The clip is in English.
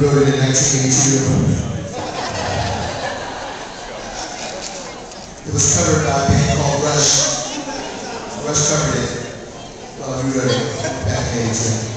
wrote it in too. It was covered by a band called Rush. Rush covered it. Well, you wrote back in